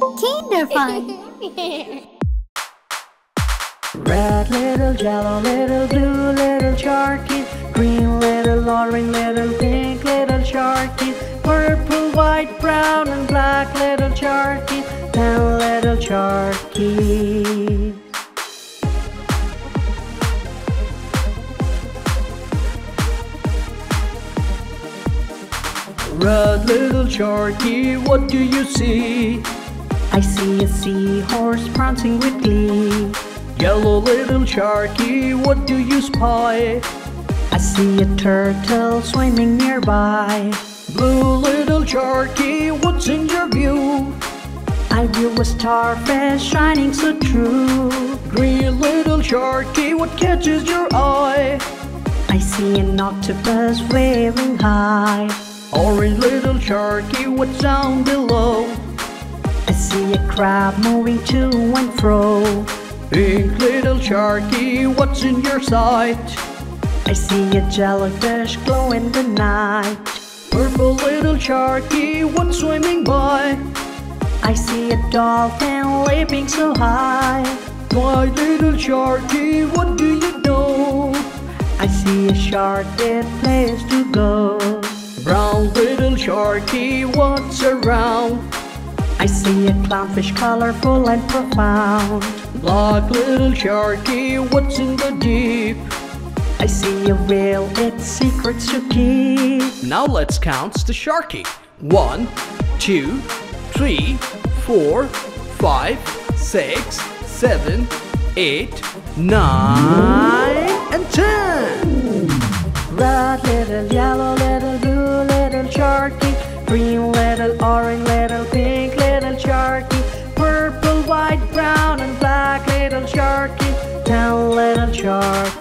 Kinder fun. Red little yellow little blue little sharky Green little orange little pink little sharky Purple white brown and black little sharky Ten little sharky Red little sharky, what do you see? I see a seahorse prancing with glee. Yellow little sharky, what do you spy? I see a turtle swimming nearby. Blue little sharky, what's in your view? I view a starfish shining so true. Green little sharky, what catches your eye? I see an octopus waving high. Orange little sharky, what's down below? I see a crab moving to and fro. Pink little sharky, what's in your sight? I see a jellyfish glow in the night. Purple little sharky, what's swimming by? I see a dolphin leaping so high. White little sharky, what do you know? I see a shark with place to go. Brown little sharky? I see a clownfish colorful and profound. Black little sharky, what's in the deep? I see a whale, its secrets to keep. Now let's count the sharky. One, two, three, four, five, six, seven, eight, nine, and ten. Red little yellow little blue little sharky Green little orange Black little sharky